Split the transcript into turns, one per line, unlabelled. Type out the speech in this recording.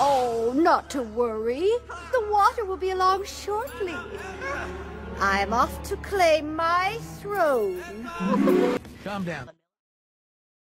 Oh, not to worry. The water will be along shortly. I'm off to claim my throne.
Calm down.